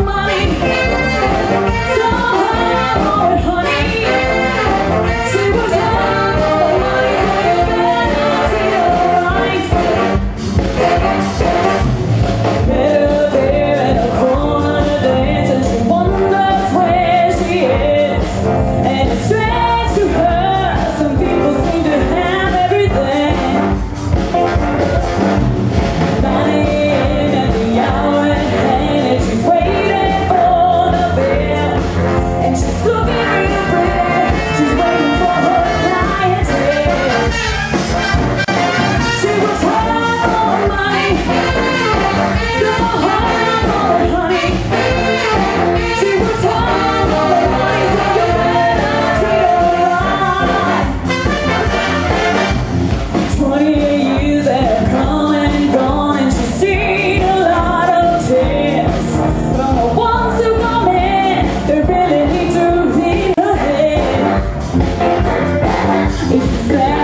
my. Yeah.